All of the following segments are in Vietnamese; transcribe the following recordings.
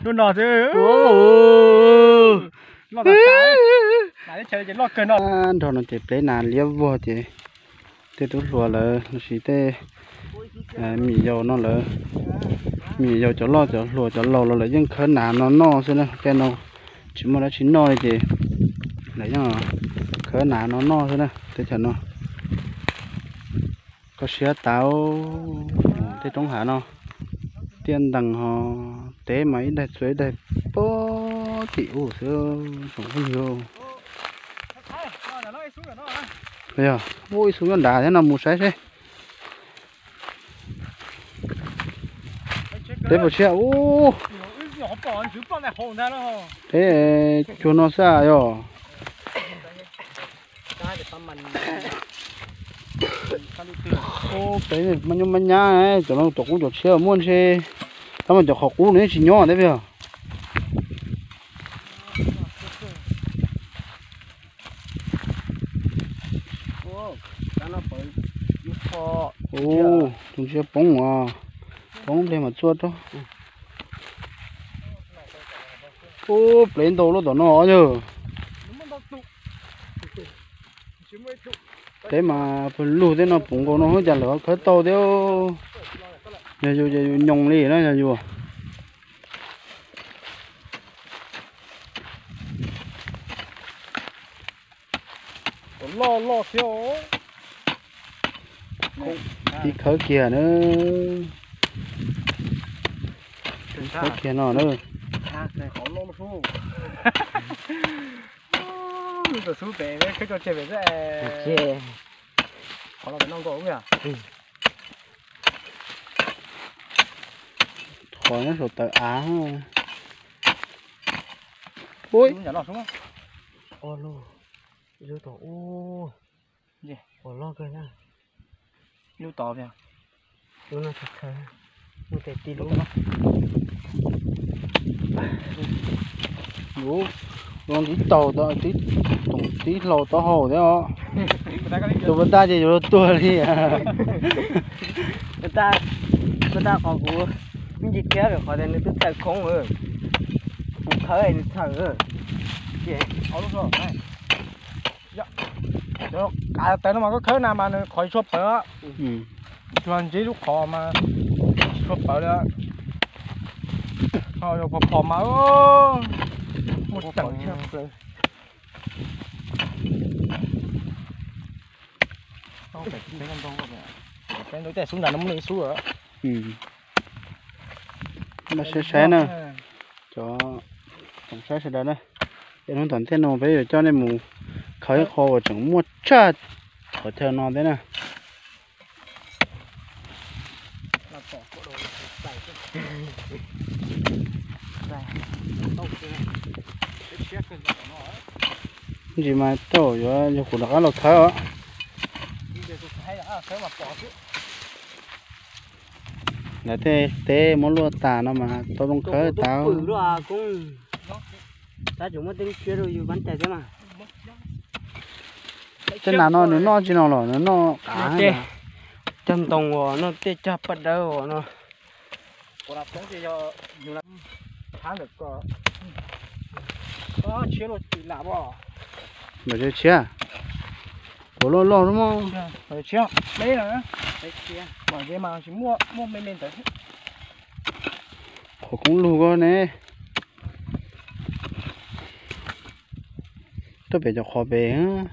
nó nọ chứ. Nó cái lại chơi lo cơn nó à đó nó chỉ lấy nàn liếp vô thì thế tôi lùa là nó chỉ thế mì dầu nó là mì dầu cho lo cho lùa cho lâu là nhưng khởi nàn nó no xem nè cái nó chỉ mà nó chỉ no thì lấy cho khởi nàn nó no xem nè thế cho nó. Có xía táo thế trong hạ nó tiền đằng họ té máy đẹp suối đẹp bó tiểu sữa sống không nhiều bây giờ vui xuống gần đá thế nào một xe thế? Thế một xe ô thế cho nó xa rồi. Ô cái này mà nhung mà nhá ấy cho nó tổ cũng tổ xe, muốn xe tao mà cho họ cú nữa chỉ nhỏ đấy bây giờ ô chúng sẽ bóng à bóng lên mà chuột đó ô lên đầu nó tao nó chứ thế mà phần lù thế nó bóng của nó hơi chặt lửa khởi tàu theo giờ dù giờ nhông đi nó giờ dù lo lo theo đi khởi kia nữa. Khởi kia nó nữa. Rồi bé đấy cái trò chơi bé đấy khó là cái nông gỗ kìa nó rồi tờ á. Ôi. Xuống nhà lọt xuống ô lô. Vô tổ ô. Gì? ô lo cơ nha lưu tỏ kìa vô nó thật khờ vô thể tí lỗ vô con tí tàu đó tí tổng tí lầu to hồ đấy ó tụi bên ta chỉ vô tua đi à. Người ta người ta có cú mình chỉ kéo được họ nên nó tức tay không rồi một khởi nó thở rồi ở lúc rồi này. Dạ. Được cả tới nó mà có khởi nào mà nó khỏi chốt bờ ừ. Toàn chỉ lúc khó mà chốt bờ đó. Họ rồi phò mà ô. Một trận chưa không phải tính con đâu rồi cái đối tượng xuống là nó muốn lên xuống rồi ừ nó sẽ xé nè. Cho tổng xé sẽ đó nè để nó toàn thế nào bây giờ cho nên mù khởi khô và chẳng mua chát ở theo nó thế nè. Gì mà tổ cho cho cụ đã lột thở là thế thế muốn lúa tà nó mà tôi không khởi tao cử đó cũng ta chúng mới tính kia rồi bắn chạy thế mà. Thế nào nó nữa nó chỉ nó rồi nữa nó cả Nè, chân tông của nó tê chắp bắt đầu của nó. Còn là cũng thì cho nhiều là tháng được có có chế rồi chỉ là bỏ mà chơi bộ lo lo đúng không? Rồi chế đấy là đấy chế bỏ cái mà chỉ mua mua mấy lên tới. Họ cũng lù con nè tôi phải cho họ về á.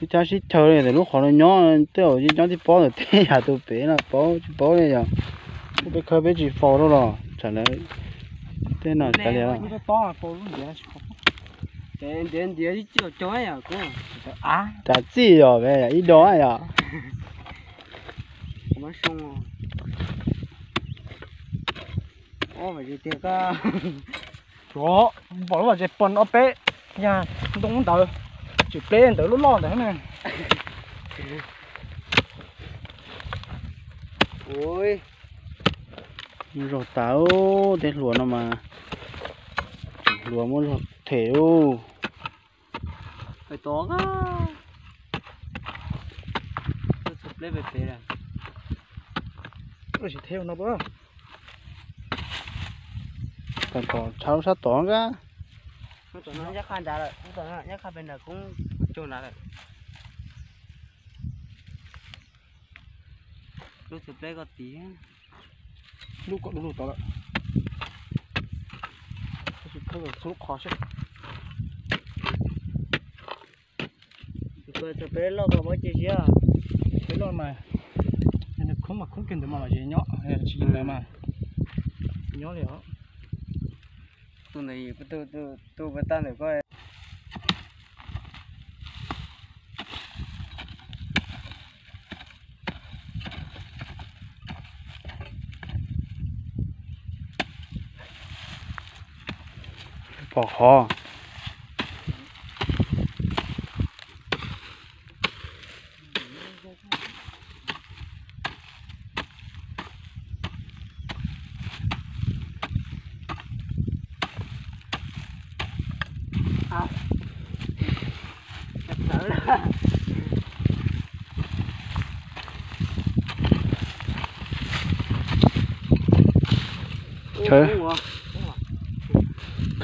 Chứ cha sĩ chờ này thì lúc họ nó nhỏ tôi chỉ cho thì bỏ được thế à tôi bé là bỏ chứ bỏ này giờ tôi bị khơi bị chỉ phò đó rồi. Trả lời thế nào trả lời như cái to là cô luôn vậy đến đến đến đi chưa chói à cũng à? Trả gì rồi về ít đó à. Mà xong rồi. Ô phải đi tiệc à? Chỗ bỏ vào cái phần ở bé nhà đúng tờ chỉ bé tờ lúc lo đấy này. Ôi. Rồi thế lúa nó mà lúa muốn lúa thể phải to á. Tôi chụp lấy về phía này Ôi chỉ theo nó bơ. Còn có cháu sát tỏ cả nó tụi nó chắc khăn đã rồi nó tụi nó chắc khăn bên nào cũng trôn lại rồi lúc chụp đây có tí. Lúc có lúc đó là chứ. Chụp chụp đây lo có chiếc chứ cái lo mà. Nên không mà không cần được mà là gì nhỏ. Hay là chỉ là mà. Nhỏ liền tụi này tụi tụi tụi bắt tan được coi bỏ khó sợ đó Trời.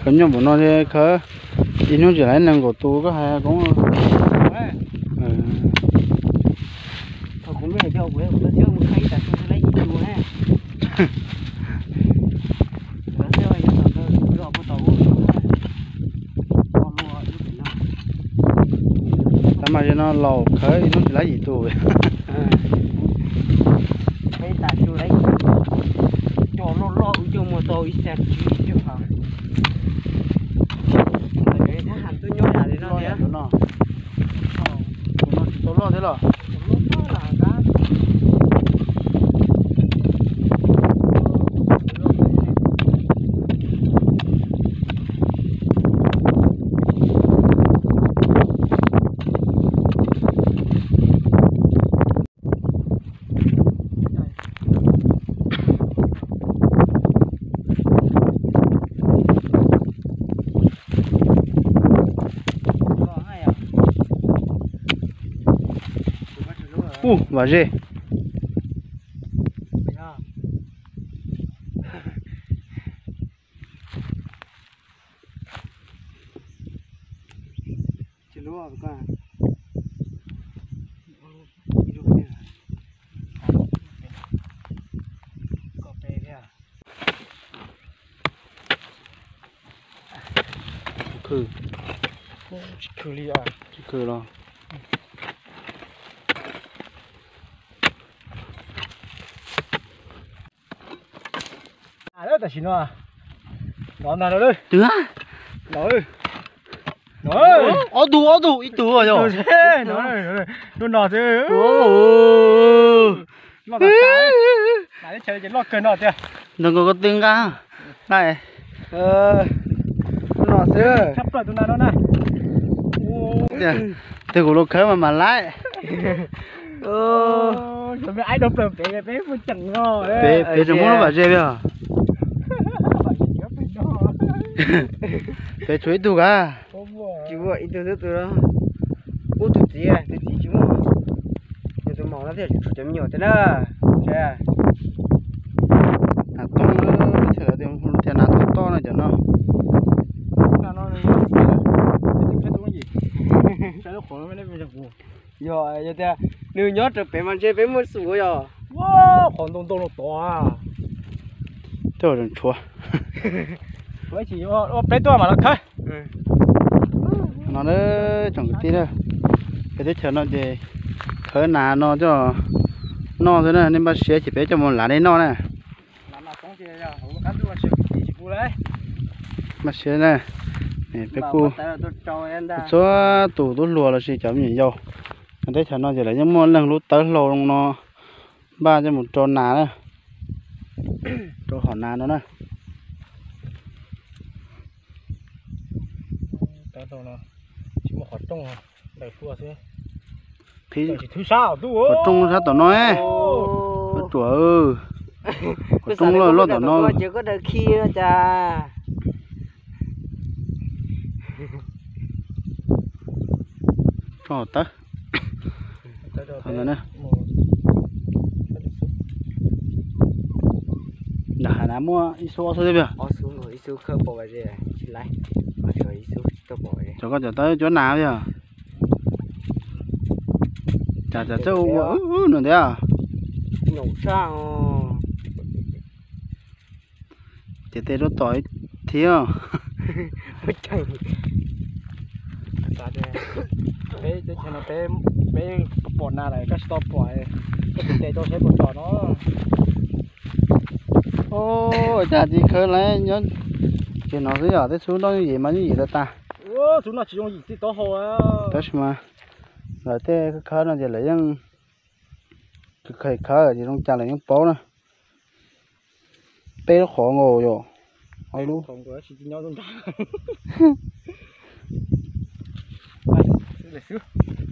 Khởi nhau bọn nó thì khởi đi nó chỉ lấy năng của tôi có hai cũng ừ. Thôi cũng biết cho quê của nó xíu một khay tại sao lấy gì chua ha mà cho nó lầu khởi nó chỉ lấy gì tôi cái tại chua đấy cho nó lo cho tàu ít xe chứ chứ hả cái thằng hẳn tôi nhớ là đi nó lo thế nhà của nó nó chỉ tôi lo thế rồi nó là cá có hay à u và dê. Có bê thế à? đi à rồi à là xin à nó nào đây đứa nó nó ở đủ ở đủ ít đủ rồi nó rồi thế nó này nó nó thế. Nó là cái. Cái chơi cái lo cơn nó thế đừng có có tiếng cả này. Ờ. Nó xưa. sắp rồi tụi nào đó nè từ của lô khởi mà mà lái. Ờ. bị ai đập đập bé bé vẫn chẳng ngò đấy. Bé bé trong nó bà dê bây giờ bé chuối đủ cả Chú vợ ít từ từ đó. Ô tụi chị à, tụi chị chú. Nhưng tụi mong nó thì chủ chấm nhiều thế đó. Thế à. à to thì là tiếng thì là to to này cho nó Rồi, giờ thế. Nếu nhớ được bé mà chơi bé muốn sủ rồi. wow còn đông đông nó to à cho đừng chua với chỉ ô bé to mà nó khơi nó nó chẳng tí đâu. Cái thế chờ nó thì khởi nà nó cho nó thế này nên bác sĩ chỉ bé cho một lá đấy nó này làm nào cũng chơi ra không có cắt được chỉ chỉ phụ đấy. Bác sĩ này này bé bắt ra. số tủ tủ lùa là gì chấm gì dâu cái thế chờ nó chỉ là những món lần lút tới lô nó ba cho một tròn nà nữa tròn hòn nà nữa nè tới đâu nó chỉ một hot trong à? Đầy phua thế. Thì chỉ thứ sao tu có trông ra tao nói. Tuổi ơi trông này lo lo là tao nói. chỉ có được khi nữa cha. cho đâu thằng này đã hà nam mua số số thế bây giờ Ó xuống rồi su khơ bộ vậy đấy chỉ lại mà trời su tôi bỏ đấy cho có cho tới chỗ nào vậy chả chả châu ừ ừ nữa đấy à nhổ sao chỉ tê nó tỏi thiếu mới chẳng ta đây béจะชนะเป้เป้ปวดหน้าอะไรก็สต็อปปล่อยก็เป็นใจตัวใช้ปวดต่อเนาะ ô chả chỉ nó dưới ở thế xuống đó như vậy mà như vậy là ta. Ô xuống nó chỉ dùng gì thì to hồ á à. đó mà. Rồi thế cái khá nó giờ lấy những cái khởi khá ở chỉ trong chả lấy những bó nữa bé nó khó ngồi rồi ai luôn không có chỉ nhau trong chả